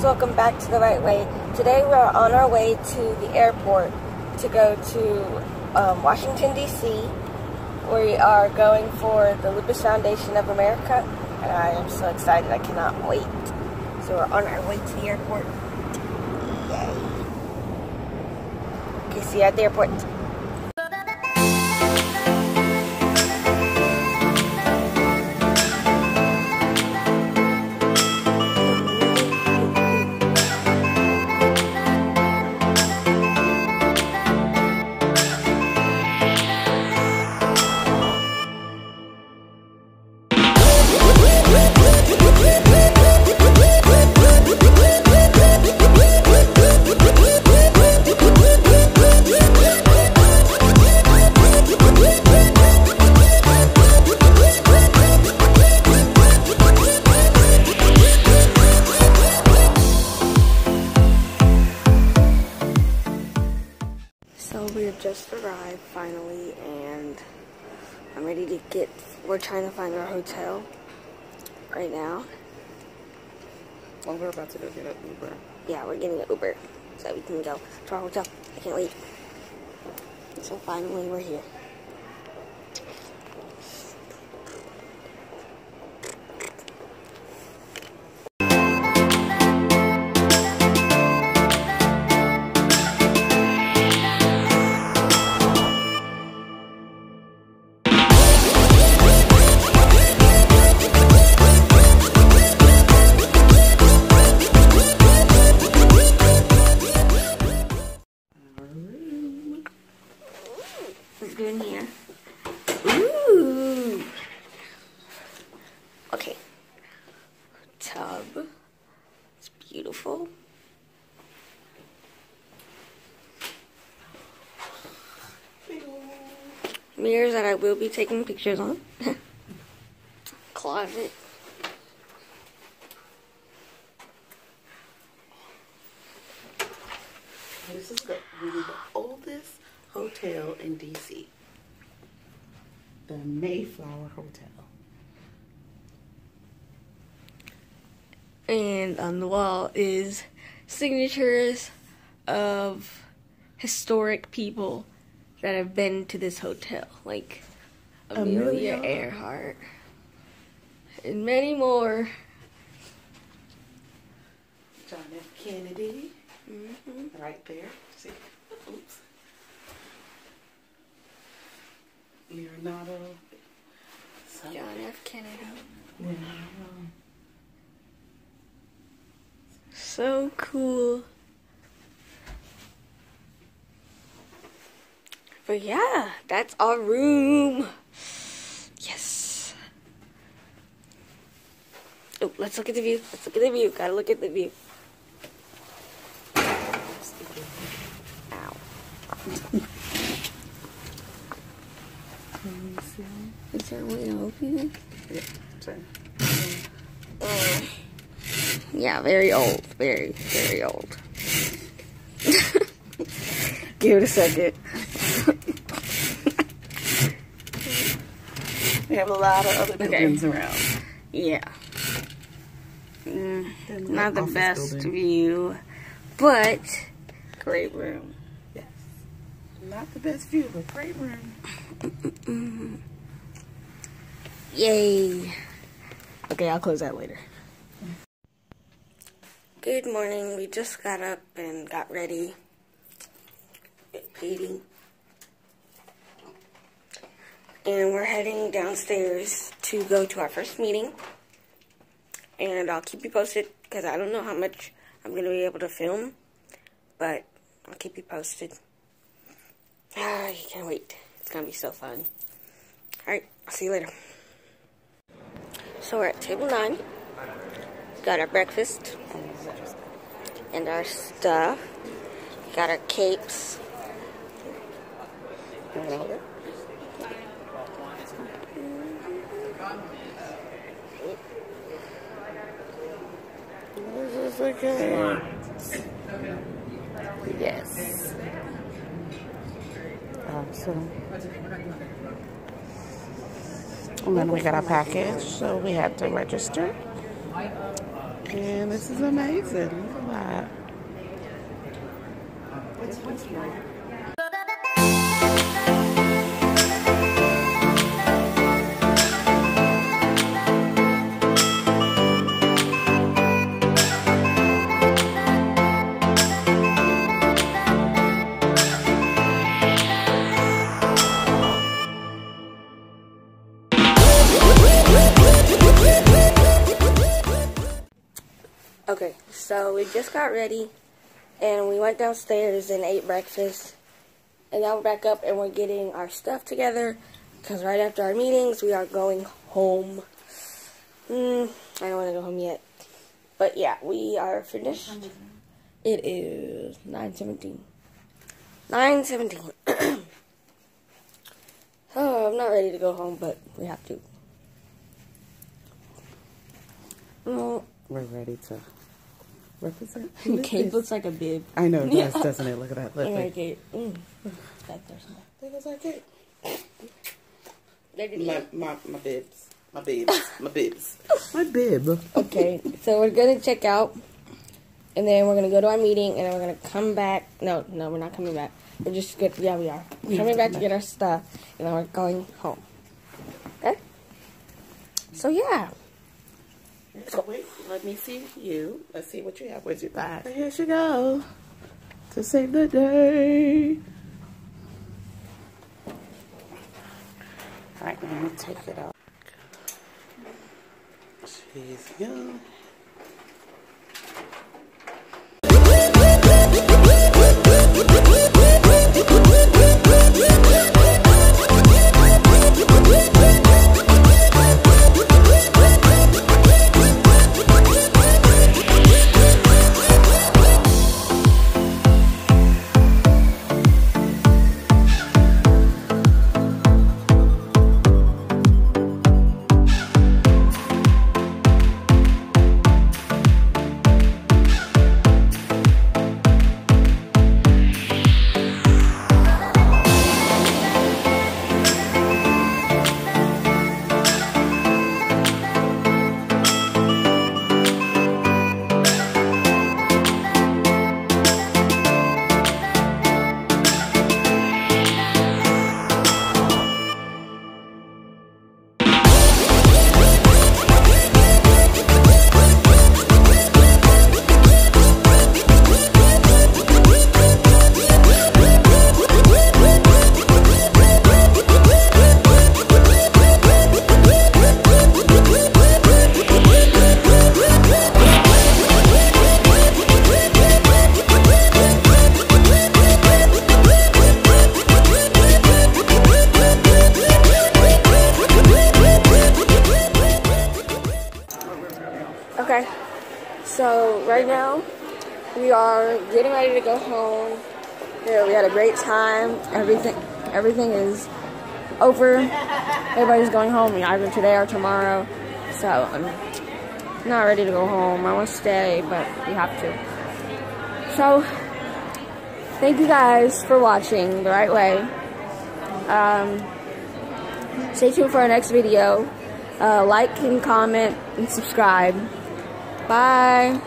guys, welcome back to The Wright Way. Today we're on our way to the airport to go to um, Washington, D.C. We are going for the Lupus Foundation of America, and I am so excited, I cannot wait. So we're on our way to the airport. Yay. Okay, see you at the airport. Just arrived finally, and I'm ready to get. We're trying to find our hotel right now. Well, we're about to go get an Uber. Yeah, we're getting an Uber so we can go to our hotel. I can't wait. So finally, we're here. In here. Ooh. Okay. Tub. It's beautiful. Mirrors that I will be taking pictures on. Closet. This is the, really the oldest hotel in DC. The Mayflower Hotel. And on the wall is signatures of historic people that have been to this hotel, like Amelia, Amelia. Earhart, and many more. John F. Kennedy. Mm-hmm. Right there. See? Leonardo. John F. Kennedy. Leonardo. So cool. But yeah, that's our room. Yes. Oh, let's look at the view. Let's look at the view. Gotta look at the view. Ow. Is there a way to open it? Yeah, sorry. Uh, yeah, very old. Very, very old. Give it a second. We have a lot of other Okay. buildings around. Yeah. Mm, not the best building. view, but great room. Yes. Not the best view, but great room. Yay. Okay, I'll close that later. Good morning. We just got up and got ready. Eating. And we're heading downstairs to go to our first meeting. And I'll keep you posted because I don't know how much I'm going to be able to film. But I'll keep you posted. Ah, I can't wait. It's going to be so fun. Alright, I'll see you later. So we're at table nine. Got our breakfast and our stuff. Got our capes. This is okay. Yes. So, and then we got our package, so we had to register. And this is amazing. Look at that. Okay, we just got ready and we went downstairs and ate breakfast. And now we're back up and we're getting our stuff together because right after our meetings we are going home. Mm, I don't want to go home yet. But yeah, we are finished. It is 9.17. 9.17. oh, I'm not ready to go home, but we have to. No, We're ready to represent. Kate looks like a bib. I know it does, doesn't it? Look at that. Look, Okay, look. Kate. Mm. That there's more. That looks like it. There My, my, my bibs. My bibs. My bibs. My bib. Okay, so we're gonna check out, and then we're gonna go to our meeting, and then we're gonna come back. No, no, we're not coming back. We're just good. Yeah, we are coming back to get our stuff, and then we're going home. Okay. So yeah. So wait, let me see you. Let's see what you have with your bag. Here she go. To save the day. All right, let me take it off. She's young. Right now we are getting ready to go home. Yeah, we had a great time. Everything everything is over. Everybody's going home either today or tomorrow. So I'm not ready to go home. I want to stay, but we have to. So thank you guys for watching the Wright Way. Um, stay tuned for our next video. Uh, like and comment and subscribe. Bye.